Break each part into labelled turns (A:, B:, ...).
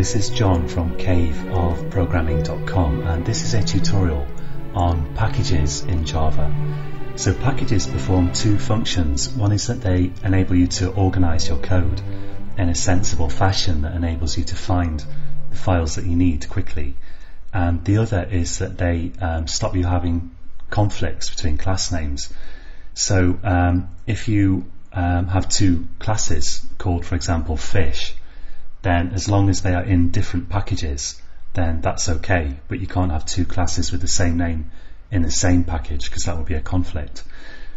A: This is John from caveofprogramming.com and this is a tutorial on packages in Java. So packages perform two functions. One is that they enable you to organize your code in a sensible fashion that enables you to find the files that you need quickly. And the other is that they um, stop you having conflicts between class names. So um, if you um, have two classes called, for example, fish, then as long as they are in different packages, then that's okay. But you can't have two classes with the same name in the same package because that would be a conflict.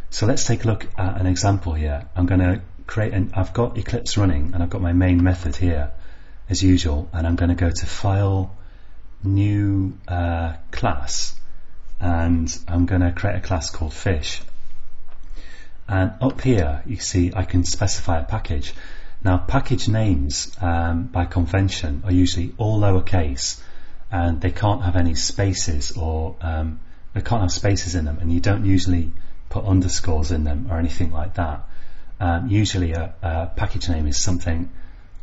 A: So let's take a look at an example here. I'm going to create an, I've got Eclipse running and I've got my main method here as usual and I'm going to go to file new uh, class and I'm going to create a class called fish and up here you see I can specify a package now package names um, by convention are usually all lowercase and they can't have any spaces or um, they can't have spaces in them and you don't usually put underscores in them or anything like that. Um, usually a, a, package name is something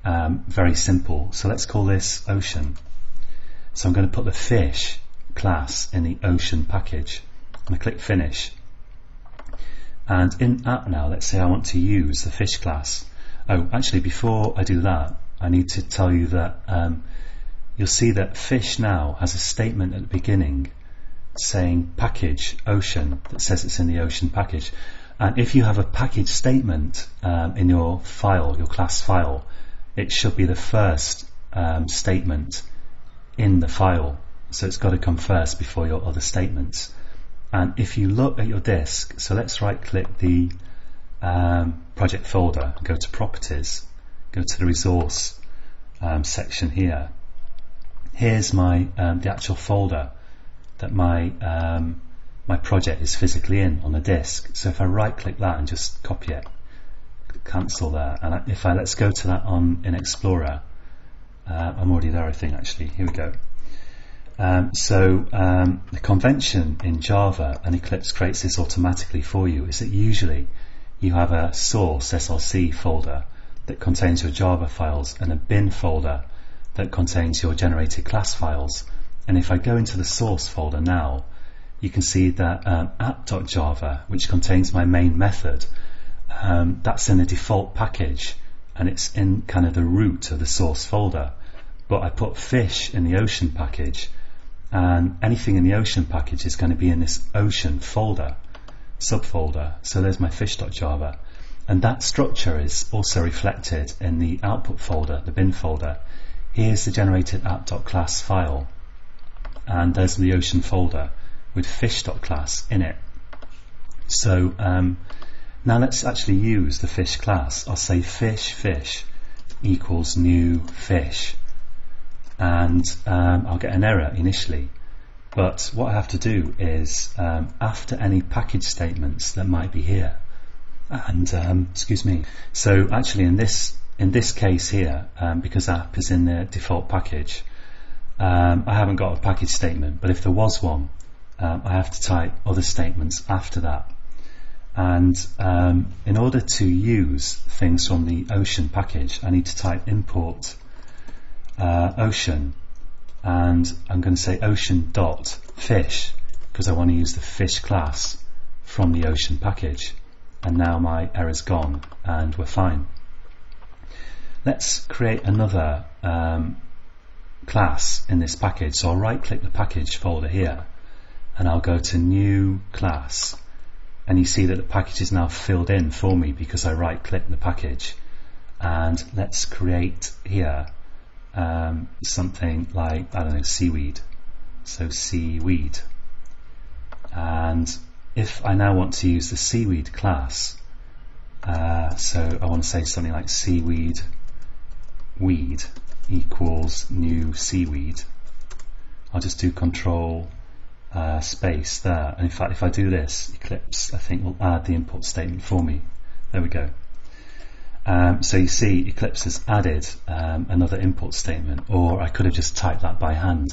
A: um, very simple. So let's call this ocean. So I'm going to put the fish class in the ocean package. And I click finish. And in app now let's say I want to use the fish class oh actually before I do that I need to tell you that um, you'll see that fish now has a statement at the beginning saying package ocean that says it's in the ocean package. And if you have a package statement um, in your file your class file it should be the first um, statement in the file. So it's got to come first before your other statements. And if you look at your disk so let's right click the um, project folder go to properties go to the resource um, section here. Here's my um, the actual folder that my um, my project is physically in on the disk. So if I right click that and just copy it cancel there and if I let's go to that on in Explorer. Uh, I'm already there I think actually. Here we go. Um, so um, the convention in Java and Eclipse creates this automatically for you is that usually you have a source SRC folder that contains your Java files and a bin folder that contains your generated class files. And if I go into the source folder now you can see that um, app.java which contains my main method um, that's in the default package and it's in kind of the root of the source folder. But I put fish in the ocean package and anything in the ocean package is going to be in this ocean folder subfolder. So there's my fish.java and that structure is also reflected in the output folder the bin folder. Here's the generated app.class file. And there's the ocean folder with fish.class in it. So um, now let's actually use the fish class. I'll say fish fish equals new fish. And um, I'll get an error initially but what I have to do is um, after any package statements that might be here and um, excuse me. So actually in this in this case here um, because app is in the default package um, I haven't got a package statement but if there was one um, I have to type other statements after that. And in order to use things from the ocean package I need to type import uh, ocean and I'm going to say ocean dot fish because I want to use the fish class from the ocean package. And now my error's gone and we're fine. Let's create another um, class in this package. So I'll right click the package folder here and I'll go to new class. And you see that the package is now filled in for me because I right click the package. And let's create here um, something like, I don't know, seaweed. So seaweed. And if I now want to use the seaweed class, uh, so I want to say something like seaweed weed equals new seaweed. I'll just do control uh, space there. And in fact, if I do this, Eclipse, I think will add the import statement for me. There we go. Um, so you see Eclipse has added um, another import statement or I could have just typed that by hand.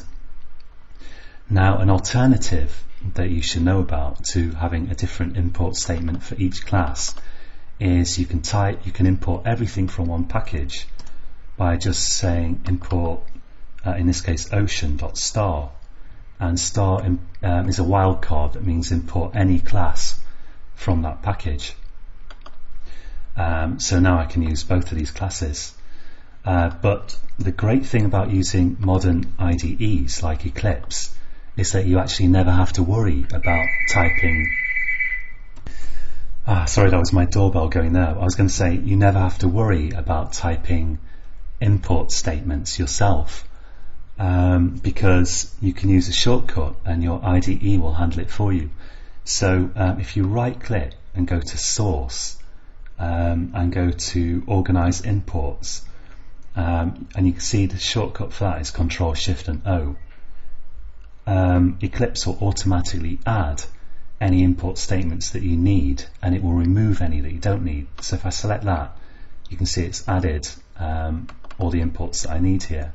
A: Now an alternative that you should know about to having a different import statement for each class is you can type, you can import everything from one package by just saying import, uh, in this case, ocean.star. And star um, is a wildcard that means import any class from that package. Um, so now I can use both of these classes. Uh, but the great thing about using modern IDEs like Eclipse is that you actually never have to worry about typing. Ah, sorry, that was my doorbell going there. I was going to say you never have to worry about typing import statements yourself um, because you can use a shortcut and your IDE will handle it for you. So um, if you right click and go to source um, and go to organize imports. Um, and you can see the shortcut for that is control shift and O. Um, Eclipse will automatically add any import statements that you need and it will remove any that you don't need. So if I select that you can see it's added um, all the imports that I need here.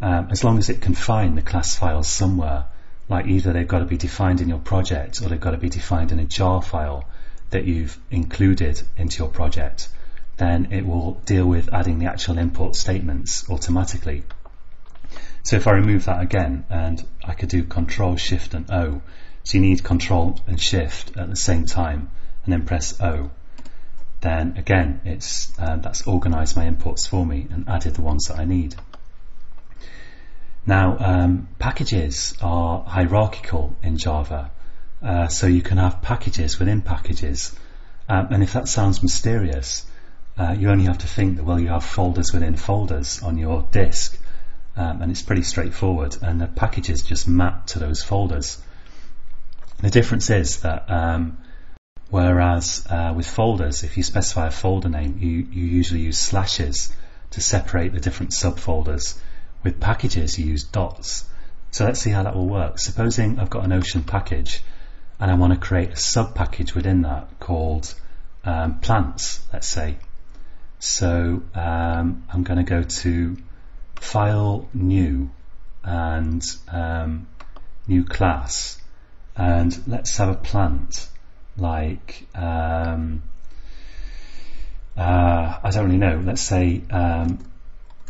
A: Um, as long as it can find the class files somewhere like either they've got to be defined in your project or they've got to be defined in a jar file that you've included into your project then it will deal with adding the actual import statements automatically. So if I remove that again and I could do control shift and O so you need control and shift at the same time and then press O. Then again it's uh, that's organized my imports for me and added the ones that I need. Now, um, packages are hierarchical in Java, uh, so you can have packages within packages. Um, and if that sounds mysterious, uh, you only have to think that, well, you have folders within folders on your disk, um, and it's pretty straightforward, and the packages just map to those folders. The difference is that um, whereas uh, with folders, if you specify a folder name, you, you usually use slashes to separate the different subfolders. With packages, you use dots. So let's see how that will work. Supposing I've got an Ocean package and I want to create a sub package within that called um, plants, let's say. So um, I'm going to go to File, New, and um, New Class, and let's have a plant like um, uh, I don't really know. Let's say um,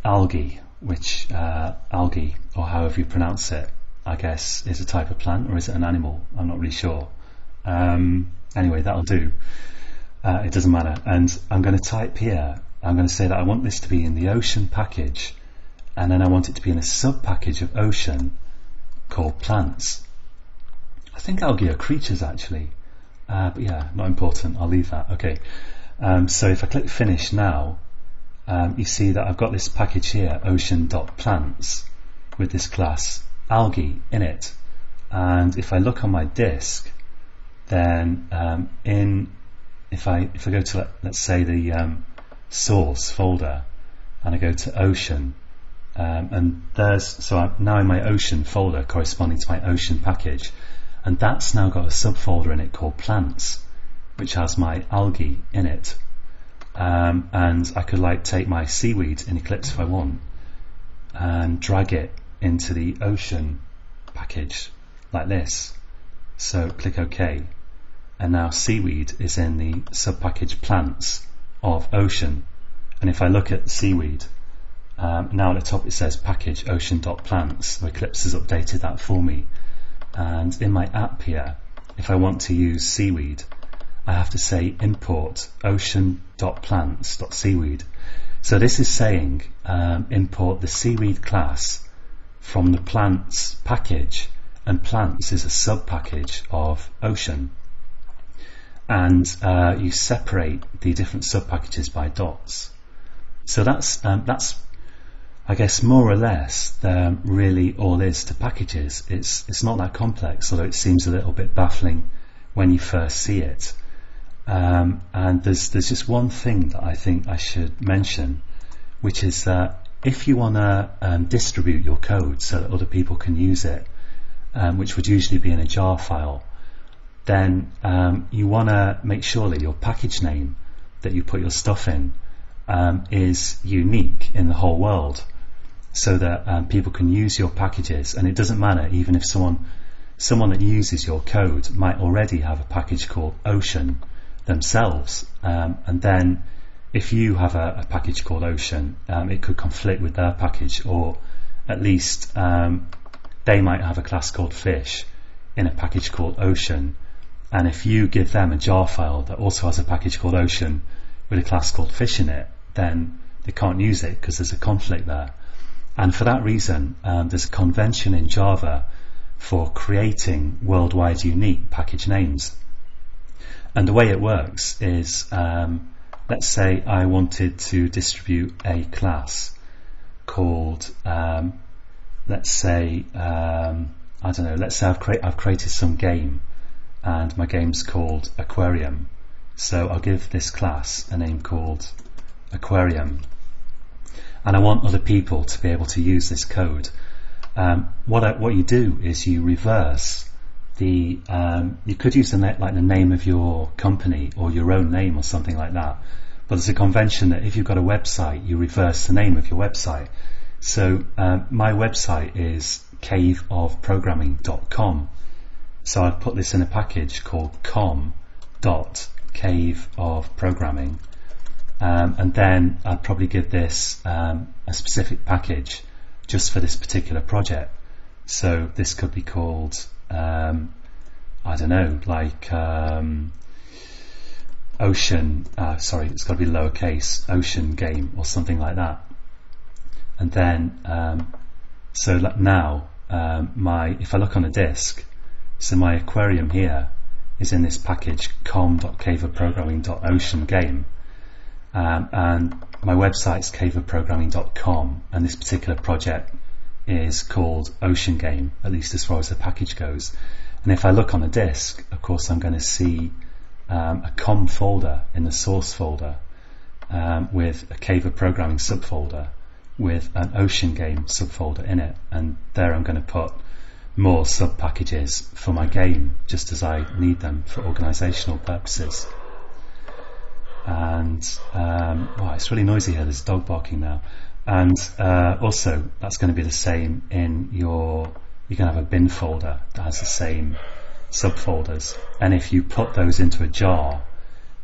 A: algae which uh, algae, or however you pronounce it, I guess is a type of plant, or is it an animal? I'm not really sure. Um, anyway, that'll do. Uh, it doesn't matter. And I'm going to type here, I'm going to say that I want this to be in the ocean package, and then I want it to be in a sub package of ocean called plants. I think algae are creatures actually, uh, but yeah, not important. I'll leave that. Okay. Um, so if I click finish now, um, you see that I've got this package here, ocean.plants, with this class algae in it. And if I look on my disk, then um, in if I if I go to let's say the um, source folder and I go to ocean um, and there's so I'm now in my ocean folder corresponding to my ocean package and that's now got a subfolder in it called plants which has my algae in it um, and I could like take my seaweed in Eclipse if I want and drag it into the ocean package like this. So click OK. And now seaweed is in the subpackage plants of ocean. And if I look at seaweed um, now at the top it says package ocean.plants so Eclipse has updated that for me. And in my app here if I want to use seaweed I have to say import ocean.plants.seaweed. So this is saying um, import the seaweed class from the plants package and plants is a sub package of ocean and uh, you separate the different sub packages by dots. So that's um, that's I guess more or less the, really all is to packages. It's it's not that complex, although it seems a little bit baffling when you first see it. Um, and there's there's just one thing that I think I should mention, which is that if you want to um, distribute your code so that other people can use it, um, which would usually be in a jar file, then um, you want to make sure that your package name that you put your stuff in um, is unique in the whole world, so that um, people can use your packages. And it doesn't matter even if someone someone that uses your code might already have a package called Ocean themselves. Um, and then if you have a, a package called Ocean, um, it could conflict with their package, or at least um, they might have a class called Fish in a package called Ocean. And if you give them a jar file that also has a package called Ocean with a class called Fish in it, then they can't use it because there's a conflict there. And for that reason, um, there's a convention in Java for creating worldwide unique package names. And the way it works is, um, let's say I wanted to distribute a class called, um, let's say, um, I don't know, let's say I've, cre- I've created some game and my game's called Aquarium. So I'll give this class a name called Aquarium. And I want other people to be able to use this code. Um, what, I, what you do is you reverse the, um, you could use the like the name of your company or your own name or something like that. But there's a convention that if you've got a website, you reverse the name of your website. So uh, my website is caveofprogramming.com. So I'd put this in a package called com.caveofprogramming. Um, and then I'd probably give this um, a specific package just for this particular project. So this could be called, um, I don't know, like um, Ocean, uh, sorry, it's got to be lowercase, Ocean Game or something like that. And then um, so now um, my if I look on a disk so my aquarium here is in this package com.caveofprogramming.ocean game. Um, and my website's caveofprogramming.com and this particular project is called Ocean Game at least as far as the package goes and if I look on a disk of course I'm going to see um, a com folder in the source folder um, with a Cave of Programming subfolder with an Ocean Game subfolder in it, and there I'm going to put more sub packages for my game just as I need them for organizational purposes. And um, wow, it's really noisy here. There's dog barking now, and uh, also that's going to be the same in your. You can have a bin folder that has the same subfolders, and if you put those into a jar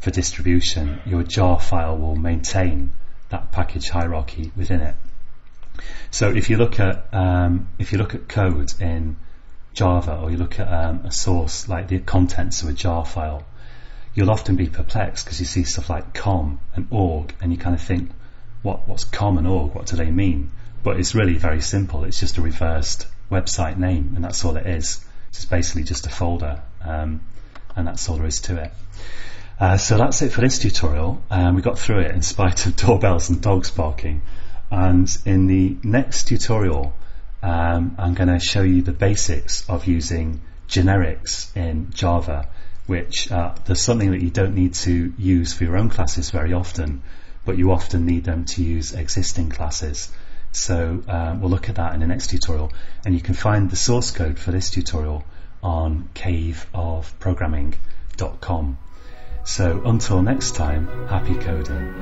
A: for distribution, your jar file will maintain that package hierarchy within it. So if you look at um, if you look at code in Java or you look at um, a source like the contents of a jar file, you'll often be perplexed because you see stuff like com and org and you kind of think, what what's common org? What do they mean? But it's really very simple. It's just a reversed website name and that's all it is. It's basically just a folder um, and that's all there is to it. Uh, so that's it for this tutorial. Um, we got through it in spite of doorbells and dogs barking. And in the next tutorial, um, I'm going to show you the basics of using generics in Java, which uh, there's something that you don't need to use for your own classes very often, but you often need them to use existing classes. So um, we'll look at that in the next tutorial, and you can find the source code for this tutorial on caveofprogramming.com. So until next time, happy coding.